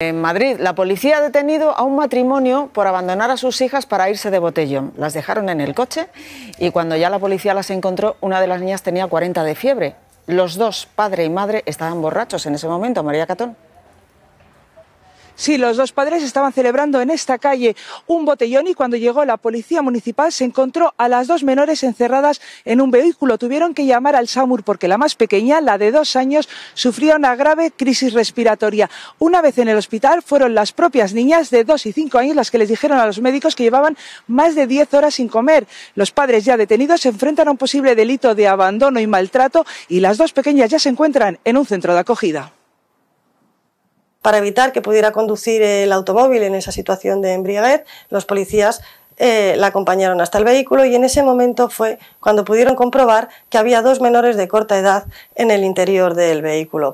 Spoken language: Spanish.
En Madrid, la policía ha detenido a un matrimonio por abandonar a sus hijas para irse de botellón. Las dejaron en el coche y cuando ya la policía las encontró, una de las niñas tenía 40 de fiebre. Los dos, padre y madre, estaban borrachos en ese momento, María Catón. Sí, los dos padres estaban celebrando en esta calle un botellón y cuando llegó la policía municipal se encontró a las dos menores encerradas en un vehículo. Tuvieron que llamar al SAMUR porque la más pequeña, la de dos años, sufría una grave crisis respiratoria. Una vez en el hospital fueron las propias niñas de dos y cinco años las que les dijeron a los médicos que llevaban más de diez horas sin comer. Los padres ya detenidos se enfrentan a un posible delito de abandono y maltrato y las dos pequeñas ya se encuentran en un centro de acogida para evitar que pudiera conducir el automóvil en esa situación de embriaguez, los policías eh, la acompañaron hasta el vehículo y en ese momento fue cuando pudieron comprobar que había dos menores de corta edad en el interior del vehículo.